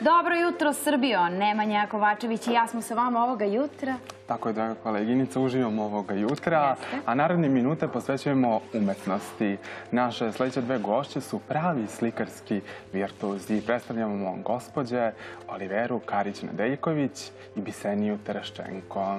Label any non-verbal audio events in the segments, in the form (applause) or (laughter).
Dobro jutro, Srbijo. Nemanja Kovačević i ja smo sa vama ovoga jutra. Tako je, draga koleginica, uživamo ovoga jutra, Jeste. a naredne minute posvećujemo umetnosti. Naše sljedeće dve gošće su pravi slikarski virtuozi. Predstavljamo gospođe Oliveru Karić-Nedeljković i Biseniju Tereščenko.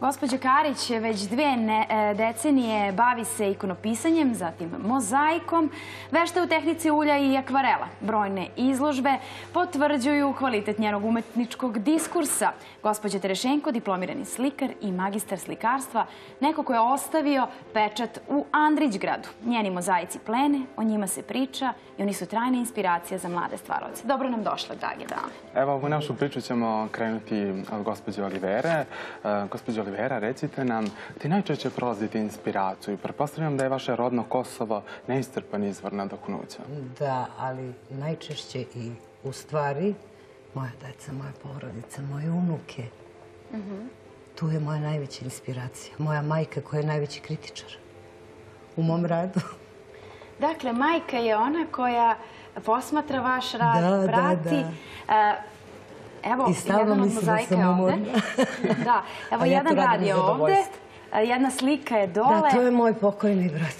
Gospođa Karić već dve ne- e, decenije bavi se ikonopisanjem, zatim mozaikom, vešta u tehnici ulja i akvarela. Brojne izložbe potvrđuju kvalitet njenog umetničkog diskursa. Gospođa Terešenko, diplomirani slikar i magistar slikarstva, neko ko je ostavio pečat u Andrićgradu. Njeni mozaici plene, o njima se priča i oni su trajna inspiracija za mlade stvaroce. Dobro nam došle, drage dame. Evo, ovu našu priču ćemo krenuti od gospođe Olivere. E, Gospođo Olivera, recite nam, ti najčešće prolazite inspiraciju. Pretpostavljam da je vaše rodno Kosovo neiscrpan izvor nadoknuća. Da, ali najčešće i u stvari moja deca, moja porodica, moje unuke. Tu je moja najveća inspiracija. Moja majka koja je najveći kritičar u mom radu. (laughs) Dakle, majka je ona koja posmatra vaš rad, Da, da, prati. Evo, I stalno jedan od mislim da sam umorna. (laughs) da, evo ja jedan rad je iz ovde, zadovoljstva. e, jedna slika je dole. Da, to je moj pokojni brat.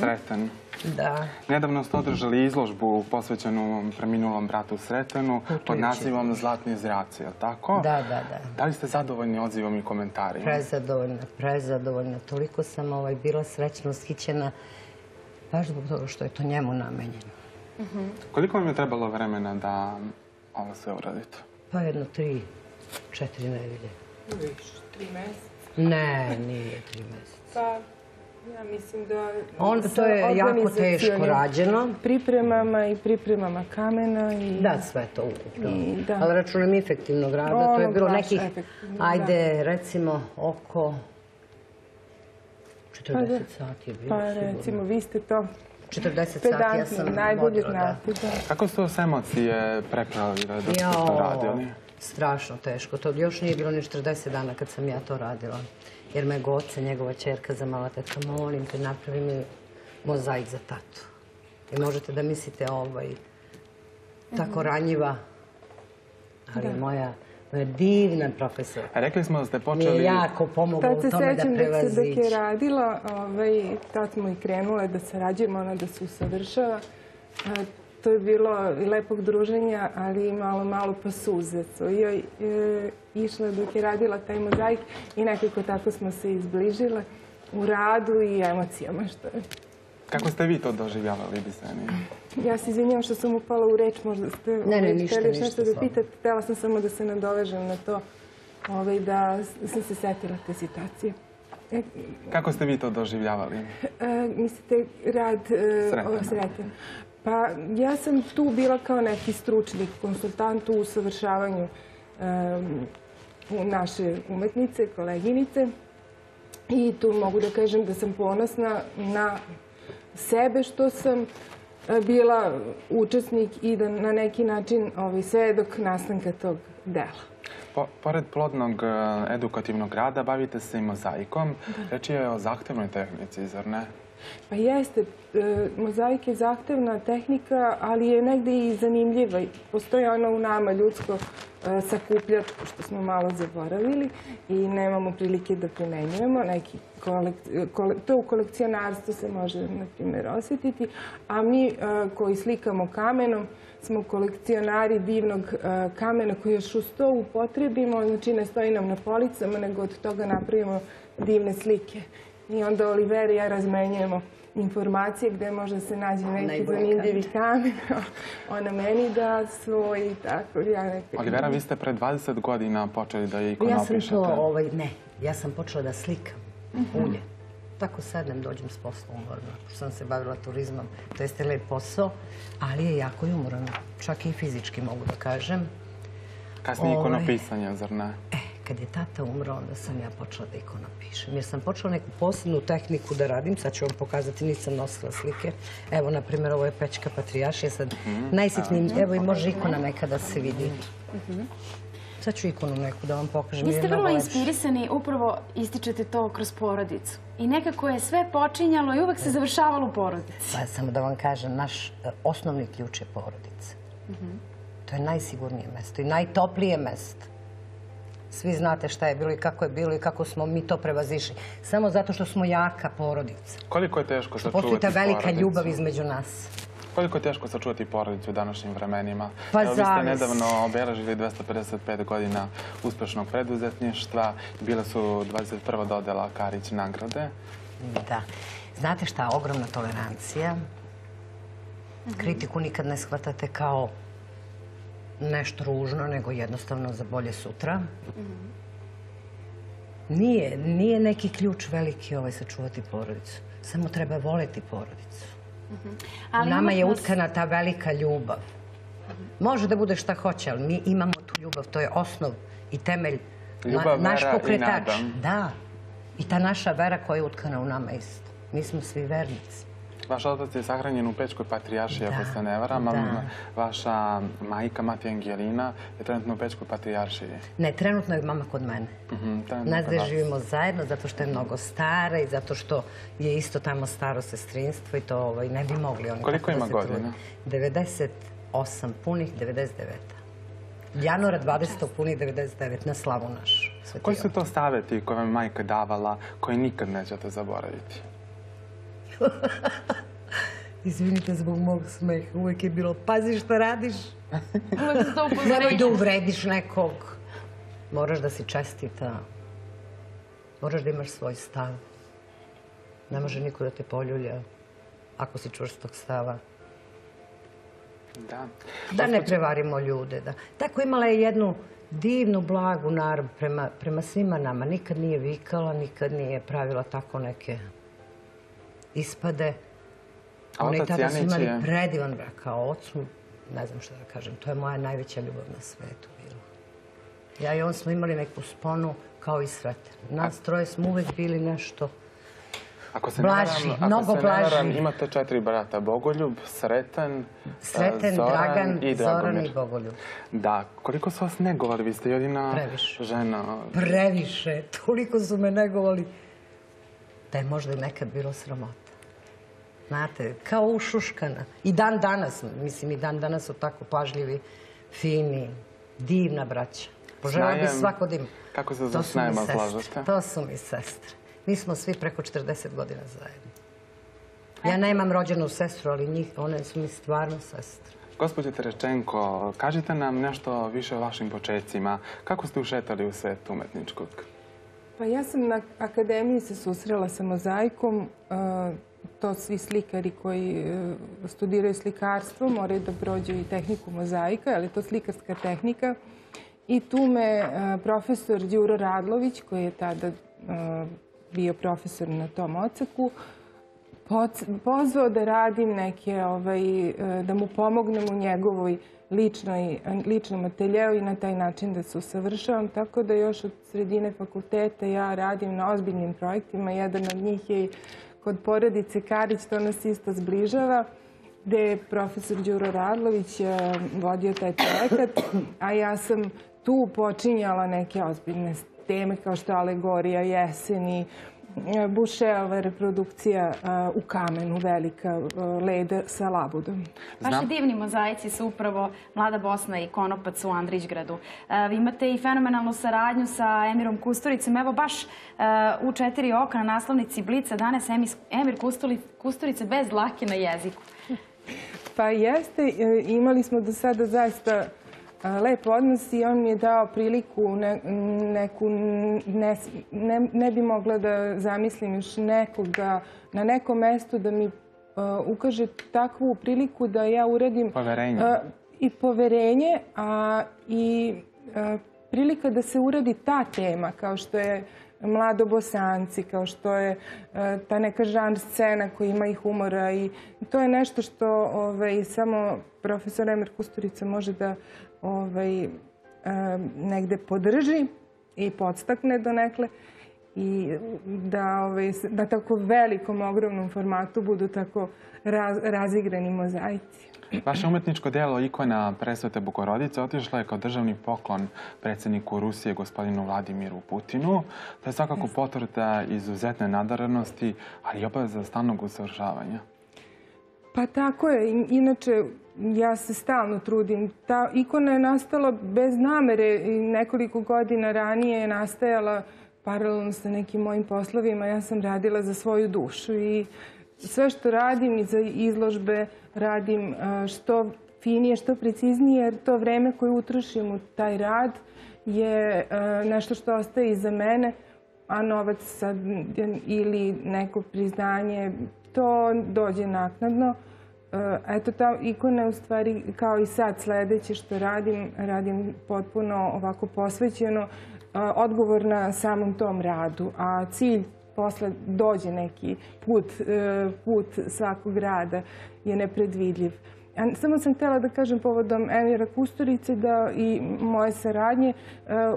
Sretan. Da. Nedavno ste održali izložbu posvećenu preminulom bratu Sretenu pod nazivom Zlatni zraci, je li tako? Da, da, da. Da li ste zadovoljni odzivom i komentarima? Prezadovoljna, prezadovoljna. Toliko sam ovaj, bila srećno ushićena baš zbog toga što je to njemu namenjeno. Koliko vam je trebalo vremena da ovo sve uradite? Pa jedno tri, četiri nedelje. Više, tri mjeseca. Ne, nije tri mjeseca. Pa, ja mislim da... On- sa to je jako teško rađeno. Pripremama i pripremama kamena i... Da, sve to ukupno. Ali računam efektivnog rada, to je Ono bilo nekih, efektivno, da. ajde, recimo, oko 40 sati je bilo Pa sigurno. recimo, vi ste to 40 sati ja sam najbolje da. Da. Kako ste vas emocije prepravili dok ste to radili? strašno teško. To još nije bilo ni 40 dana kad sam ja to radila. Jer me Goce, njegova čerka, zamala tetka, molim te, napravi mi mozaik za tatu. I možete da mislite ovaj, tako ranjiva, ali moja divna profesora. A rekli smo da ste Mi je počeli... jako pomogla Tad u se tome da sećam dok, se, dok je radila, ovaj, tad smo i krenule da sarađujemo, ona da se usavršava. To je bilo i lepog druženja, ali i malo, malo pa suze su joj e, išle dok je radila taj mozaik i nekako tako smo se izbližile u radu i emocijama. Što je. Kako ste vi to doživljavali, Bisenija? Ja se izvinjam što sam upala u reč, možda ste Ne, ne, ništa, htjeli još nešto da pitate. Htjela sam samo da se nadovežem na to ovaj, da sam se setila te situacije. E, Kako ste vi to doživljavali? E, mislite, rad e, Sretan. Pa ja sam tu bila kao neki stručni konsultant u usavršavanju naše umetnice, koleginice. I tu mogu da kažem da sam ponosna na sebe što sam e, bila učesnik i da na neki način ovaj, svedok nastanka tog dela. Po- pored plodnog e, edukativnog rada bavite se i mozaikom. Reč je o zahtevnoj tehnici, zar ne? Pa jeste, e, mozaik je zahtevna tehnika, ali je negdje i zanimljiva. Postoji ono u nama ljudsko e, sakupljačko, što smo malo zaboravili i nemamo prilike da primenjujemo. Neki to u kolekcionarstvu se može, na primjer, osjetiti, a mi e, koji slikamo kamenom smo kolekcionari divnog kamena koji još uz to upotrebimo, znači ne stoji nam na policama, nego od toga napravimo divne slike. I onda Oliver i ja razmenjujemo informacije gdje može se nađe neki zanimljivi kamen. Ona meni da svoj i tako. Ja. Olivera, vi ste pre 20 godina počeli da je Ja sam to, ovaj, ne, ja sam počela da slikam ulje. Tako sednem, dođem s posla umorna, pošto sam se bavila turizmom. To jeste lep posao, ali je jako i umoran. Čak i fizički mogu da kažem. Kasnije Ovaj. ikonopisanje, zar ne? E, kad je tata umro, onda sam ja počela da ikonopišem. Jer sam počela neku posebnu tehniku da radim. Sad ću vam pokazati, nisam nosila slike. Evo, na primjer, ovo je pečka patrijašija. Sad, najsitnijim, evo i može ikona neka da se vidi. Sad ću ikonu neku da vam pokažem. Vi ste vrlo inspirisani, upravo ističete to kroz porodicu. I nekako je sve počinjalo i uvek se završavalo u porodici. Pa samo da vam kažem, naš e, osnovni ključ je porodica. To je najsigurnije mesto i najtoplije mesto. Svi znate šta je bilo i kako je bilo i kako smo mi to prevazišli. Samo zato što smo jaka porodica. Koliko je teško sačuvati Postoji ta velika porodicu? ljubav između nas. Koliko je teško sačuvati porodicu u današnjim vremenima? Pa Evo, vi ste nedavno obeležili 255 godina uspešnog preduzetništva. Bile su 21. dodela Karić nagrade. Da. Znate šta, ogromna tolerancija. Kritiku nikad ne shvatate kao nešto ružno, nego jednostavno za bolje sutra. Nije, nije neki ključ veliki ovaj sačuvati porodicu. Samo treba voleti porodicu. U nama je umetnost- utkana ta velika ljubav. Može da bude šta hoće, ali mi imamo tu ljubav. To je osnov i temelj. Ljubav, naš vera i pokretač. nada. Da. I ta naša vera koja je utkana u nama isto. Mi smo svi vernici. Vaš otac je sahranjen u Pečkoj patrijaršiji, ako se ne varam. a. Vaša majka, mati Angelina, je trenutno u Pečkoj patrijaršiji. Ne, trenutno je mama kod mene. Mhm, Nas dve živimo zajedno zato što je mnogo stara i zato što je isto tamo staro sestrinstvo i to ovaj, ne bi mogli oni Koliko ima godina? trude. 98 punih 99. Januara 20. punih 99 na slavu našu. Koji su to savjeti koje vam je majka davala, koje nikad nećete zaboraviti? (laughs) Izvinite zbog mog smeha, uvijek je bilo pazi šta radiš. (laughs) Su to Nemoj da uvrediš nekog. Moraš da si čestita. Moraš da imaš svoj stav. Ne može niko da te poljulja ako si čvrstog stava. Da. Da ne prevarimo ljude. Da. Tako imala je jednu divnu, blagu narb prema, prema svima nama. Nikad nije vikala, nikad nije pravila tako neke ispade. A Oni tada su imali je- predivan brak kao ocu. Ne znam što da kažem. To je moja najveća ljubav na svetu bila. Ja i on smo imali neku sponu kao i srete. Nas troje smo uvek bili nešto. Ako se Blaži, ne varam, mnogo ako se ne varam, imate četiri brata. Bogoljub, Sreten, Sreten, e, Zoran Dragan, i Zoran i Bogoljub. Da, koliko su vas negovali? Vi ste jedina Previše. žena. Previše. Toliko su me negovali da je možda i nekad bilo sramota. Znate, kao ušuškana. I dan danas, mislim, i dan danas su tako pažljivi, fini, divna braća. Poželjela bi svako da ima. kako se To za su mi snajema sestre. slažete? To su mi sestre. Mi smo svi preko 40 godina zajedno. Ja nemam rođenu sestru, ali njih, one su mi stvarno sestre. Gospođo Terečenko, kažite nam nešto više o vašim početcima. Kako ste ušetali u svet umetničkog? Pa ja sam na akademiji se susrela sa mozaikom. e, To svi slikari koji e, studiraju slikarstvo moraju da prođu i tehniku mozaika, ali je to slikarska tehnika. I tu me e, profesor Đuro Radlović, koji je tada bio profesor na tom oceku, pozvao da radim neke, ovaj, e, da mu pomognem u njegovoj ličnoj, ličnom ateljeu i na taj način da se usavršavam. Tako da još od sredine fakulteta ja radim na ozbiljnim projektima. Jedan od njih je kod porodice Karić, to nas isto zbližava gde je profesor Đuro Radlović e, vodio taj projekat, a ja sam tu počinjala neke ozbiljne teme kao što je alegorija jeseni, Bušeova reprodukcija u kamenu, velika e, leda sa labudom. Vaši divni mozaici su upravo Mlada Bosna i Konopac u Andrićgradu. Vi imate i fenomenalnu saradnju sa Emirom Kusturicom. Evo baš u četiri oka na naslovnici Blica danas Emir Kusturi- Kusturica bez dlake na jeziku. Pa jeste, imali smo do sada zaista lep odnos i on mi je dao priliku ne, neku, ne, ne, ne bi mogla da zamislim još nekoga na nekom mestu da mi ukaže takvu priliku da ja uradim Poverenje. i poverenje, a i prilika da se uradi ta tema kao što je mlado bosanci, kao što je e, ta neka žanr scena koja ima i humora i to je nešto što ovaj, samo profesor Emir Kusturica može da ovaj, e, negde podrži i podstakne donekle i da ovaj, s- na tako velikom, ogromnom formatu budu tako raz- razigrani mozaici. Vaše umetničko delo ikona presvete Bogorodice otišla je kao državni poklon predsjedniku Rusije, gospodinu Vladimiru Putinu. To je svakako potvrda izuzetne nadarenosti, ali i obaveza stalnog usavršavanja. Pa tako je. Inače, ja se stalno trudim. Ta ikona je nastala bez namere i nekoliko godina ranije je nastajala paralelno sa nekim mojim poslovima. Ja sam radila za svoju dušu i sve što radim i za izložbe radim e, što finije, što preciznije, jer to vreme koje utrošim u taj rad je e, nešto što ostaje iza mene, a novac sad, ili neko priznanje, to dođe naknadno. E, Eto, ta ikona je u stvari, kao i sad sledeće što radim, radim potpuno ovako posvećeno, e, odgovorna samom tom radu, a cilj posle dođe neki put, e, put svakog rada je nepredvidljiv. Samo sam htjela da kažem povodom Emira Kusturice da i moje saradnje e,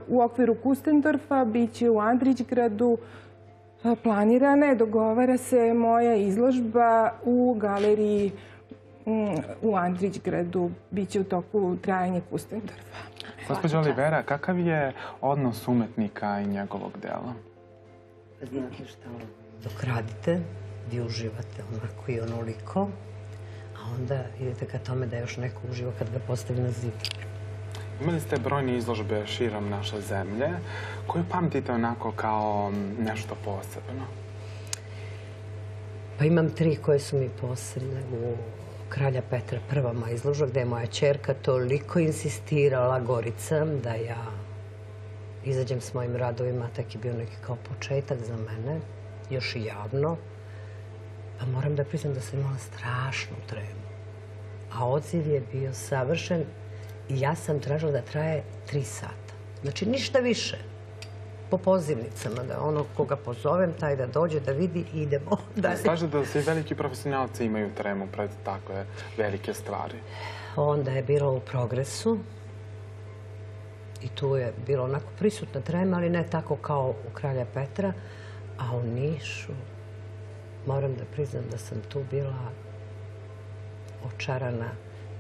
u okviru Kustendorfa bit će u Andrićgradu e, planirana je, dogovara se moja izložba u galeriji u Andrićgradu. Biće u toku trajanje Kustendorfa. Gospođo Olivera, kakav je odnos umetnika i njegovog dela? Pa znate šta, dok radite, vi uživate onako i onoliko, a onda idete ka tome da još neko uživa kad ga postavi na zid. Imali ste brojne izložbe širom naše zemlje. Koju pamtite onako kao nešto posebno? Pa imam tri koje su mi posebne u Kralja Petra prva moja izložba gde je moja čerka toliko insistirala Gorica da ja izađem s mojim radovima, tak je bio neki kao početak za mene, još i javno. Pa moram da priznam da sam imala strašnu tremu. A odziv je bio savršen i ja sam tražila da traje tri sata. Znači ništa više. Po pozivnicama, da ono koga pozovem, taj da dođe, da vidi i idemo (laughs) dalje. Kažete da svi veliki profesionalci imaju tremu pred takve velike stvari. Onda je bilo u progresu i tu je bilo onako prisutna trema, ali ne tako kao u Kralja Petra. A u Nišu, moram da priznam da sam tu bila očarana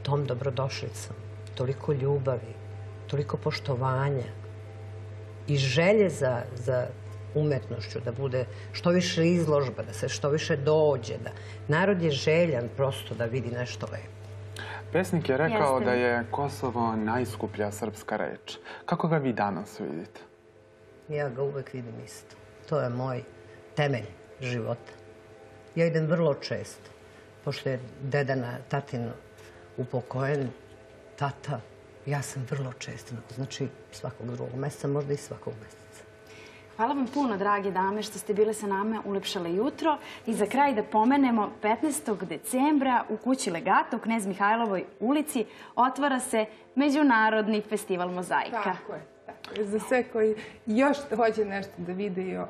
tom dobrodošlicom. Toliko ljubavi, toliko poštovanja i želje za, za umetnošću, da bude što više izložba, da se što više dođe. Da... Narod je željan prosto da vidi nešto lepo. Pesnik je rekao Jeste. da je Kosovo najskuplja srpska reč. Kako ga vi danas vidite? Ja ga uvek vidim isto. To je moj temelj života. Ja idem vrlo često. Pošto je dedana tatin upokojen, tata, ja sam vrlo često. Znači svakog drugog meseca, možda i svakog meseca. Hvala vam puno, drage dame, što ste bile sa nama ulepšale jutro. I za kraj da pomenemo, 15. decembra u kući Legata u Knez Mihajlovoj ulici otvara se Međunarodni festival mozaika. Tako je. Za sve koji još hoće nešto da vide o,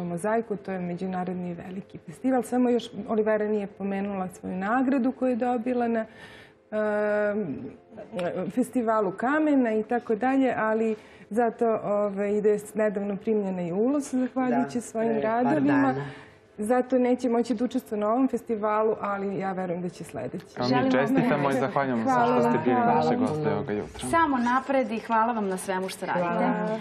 o mozaiku, to je međunarodni veliki festival. Samo još Olivera nije pomenula svoju nagradu koju je dobila na festivalu kamena i tako dalje, ali zato ove, ide nedavno primljena i ulos zahvaljujući Da, svojim par radovima. Zato neće moći da učestvuje na ovom festivalu, ali ja verujem da će sledeći. A mi Želimo vam čestitamo i zahvaljujemo se što ste bili naše goste ovoga jutra. Samo napred i hvala vam na svemu što radite.